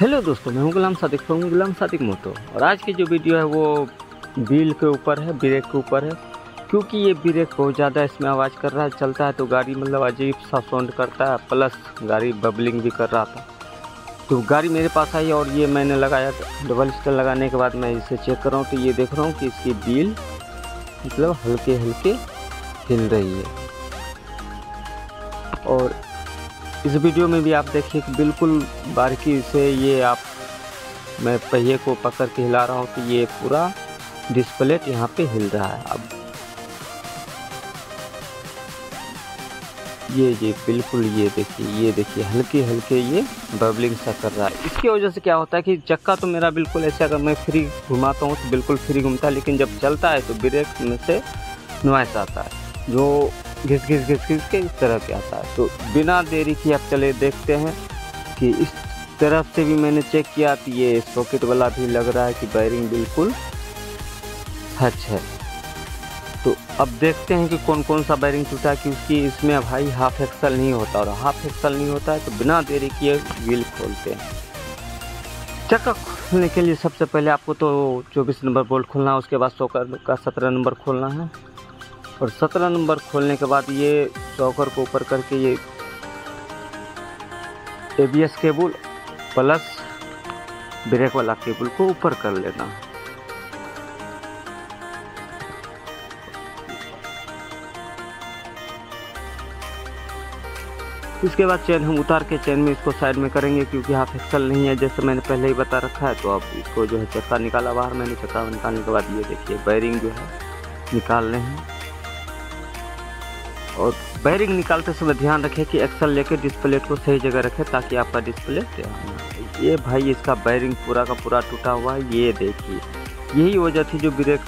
Hello दोस्तों, मैं हूँ गुलाम सादिक फ्रॉम गुलाम सादिक मोटो। और आज की जो वीडियो है वो व्हील के ऊपर है, ब्रेक के ऊपर है। क्योंकि ये ब्रेक बहुत ज़्यादा इसमें आवाज़ कर रहा है, चलता है तो गाड़ी मतलब अजीब सा साउंड करता है प्लस गाड़ी बबलिंग भी कर रहा था। तो गाड़ी मेरे पास आई और ये मैंने लगाया डबल स्टर लगाने के बाद मैं इसे चेक कर रहा हूँ तो ये देख रहा हूँ कि इसकी व्हील मतलब हल्के हल्के हिल रही है। और इस वीडियो में भी आप देखिए कि बिल्कुल बारीकी से ये आप, मैं पहिए को पकड़ के हिला रहा हूँ तो ये पूरा डिस्प्ले यहाँ पे हिल रहा है। अब ये ये बिल्कुल ये देखिए ये देखिए हल्के हल्के ये बबलिंग सा कर रहा है। इसकी वजह से क्या होता है कि चक्का तो मेरा बिल्कुल ऐसे, अगर मैं फ्री घुमाता हूँ तो बिल्कुल फ्री घूमता है, लेकिन जब चलता है तो ब्रेक में से नॉइस आता है, जो घिस घिस घिस घिस के इस तरह के आता है। तो बिना देरी की आप चले देखते हैं कि इस तरफ़ से भी मैंने चेक किया तो ये सॉकेट वाला भी लग रहा है कि बैरिंग बिल्कुल सच है। तो अब देखते हैं कि कौन कौन सा बैरिंग टूटा कि उसकी इसमें भाई हाफ़ एक्सल नहीं होता और हाफ़ एक्सल नहीं होता है तो बिना देरी किए व्हील खोलते हैं। चक्का खोलने के लिए सबसे पहले आपको तो 24 नंबर बोल्ट खोलना है, उसके बाद सोकर का सत्रह नंबर खोलना है। और सत्रह नंबर खोलने के बाद ये चौकर को ऊपर करके ये A B S cable plus brake वाला केबल को ऊपर कर लेना। है इसके बाद चैन हम उतार के चैन में इसको साइड में करेंगे क्योंकि हाफ़ एक्सल नहीं है। जैसे मैंने पहले ही बता रखा है तो अब इसको जो है चक्का निकाला बाहर, मैंने चक्का निकालने के बाद ये देखिए बैरिंग जो है निकाल रहे हैं। और बैरिंग निकालते समय ध्यान रखें कि एक्सल लेके डिस्प्ले को सही जगह रखें ताकि आपका डिस्प्ले ये भाई इसका बैरिंग पूरा का पूरा टूटा हुआ है, ये देखिए। यही वजह थी जो ब्रेक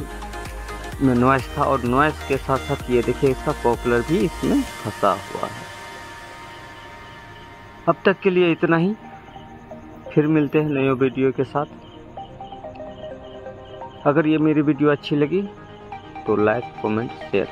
में नॉइस था और नॉइस के साथ साथ ये देखिए इसका पॉपुलर भी इसमें फंसा हुआ है। अब तक के लिए इतना ही। फिर मिलते हैं नए वीडियो के साथ। अगर ये मेरी वीडियो अच्छी लगी तो लाइक कमेंट शेयर